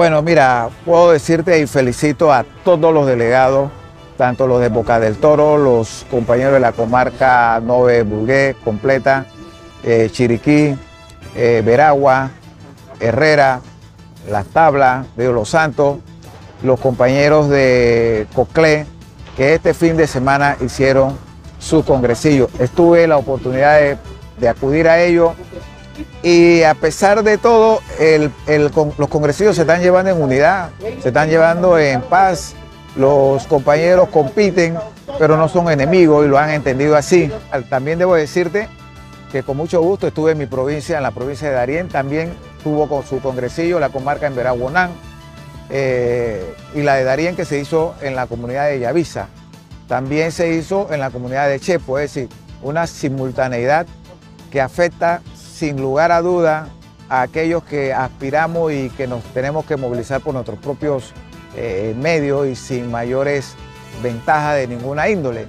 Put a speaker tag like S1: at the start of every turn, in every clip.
S1: Bueno, mira, puedo decirte y felicito a todos los delegados, tanto los de Boca del Toro, los compañeros de la comarca Nove Burgué completa, eh, Chiriquí, eh, Veragua, Herrera, Las Tablas, Río Los Santos, los compañeros de Coclé, que este fin de semana hicieron su congresillo. Estuve la oportunidad de, de acudir a ellos y a pesar de todo, los congresillos se están llevando en unidad, se están llevando en paz. Los compañeros compiten, pero no son enemigos y lo han entendido así. También debo decirte que con mucho gusto estuve en mi provincia, en la provincia de Darién, también tuvo con su congresillo la comarca en Veraguanán eh, y la de Darién que se hizo en la comunidad de Yavisa. También se hizo en la comunidad de Chepo, es decir, una simultaneidad que afecta sin lugar a duda a aquellos que aspiramos y que nos tenemos que movilizar por nuestros propios eh, medios y sin mayores ventajas de ninguna índole.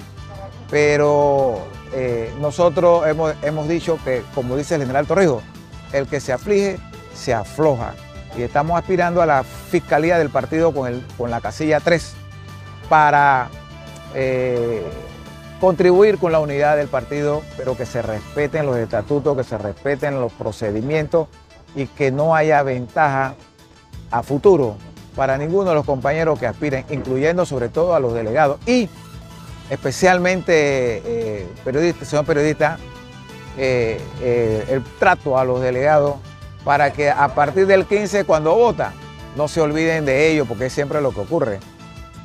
S1: Pero eh, nosotros hemos, hemos dicho que, como dice el general Torrijos, el que se aflige se afloja. Y estamos aspirando a la fiscalía del partido con, el, con la casilla 3 para eh, contribuir con la unidad del partido, pero que se respeten los estatutos, que se respeten los procedimientos y que no haya ventaja a futuro para ninguno de los compañeros que aspiren, incluyendo sobre todo a los delegados y especialmente, eh, periodista, señor periodista, eh, eh, el trato a los delegados para que a partir del 15 cuando vota no se olviden de ellos, porque es siempre lo que ocurre.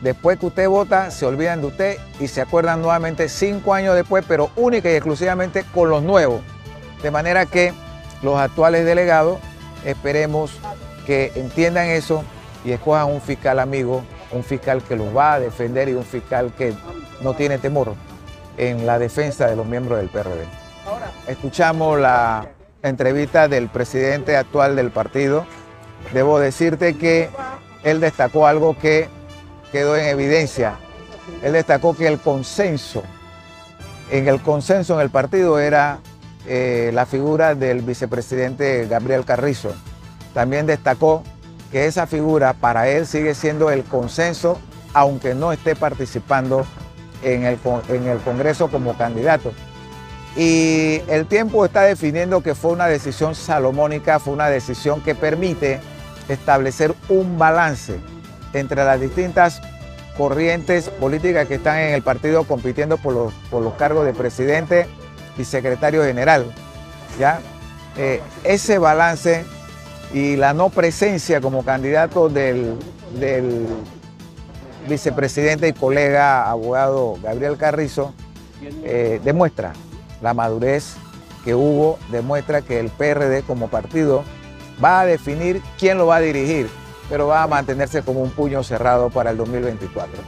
S1: Después que usted vota, se olvidan de usted y se acuerdan nuevamente cinco años después, pero única y exclusivamente con los nuevos. De manera que los actuales delegados esperemos que entiendan eso y escojan un fiscal amigo, un fiscal que los va a defender y un fiscal que no tiene temor en la defensa de los miembros del PRD. Escuchamos la entrevista del presidente actual del partido. Debo decirte que él destacó algo que quedó en evidencia. Él destacó que el consenso, en el consenso en el partido era eh, la figura del vicepresidente Gabriel Carrizo. También destacó que esa figura para él sigue siendo el consenso, aunque no esté participando en el, en el Congreso como candidato. Y el tiempo está definiendo que fue una decisión salomónica, fue una decisión que permite establecer un balance entre las distintas corrientes políticas que están en el partido compitiendo por los, cargos de presidente y secretario general. ¿ya? Eh, ese balance y la no presencia como candidato del, del vicepresidente y colega abogado Gabriel Carrizo eh, demuestra la madurez que hubo, demuestra que el PRD como partido va a definir quién lo va a dirigir pero va a mantenerse como un puño cerrado para el 2024.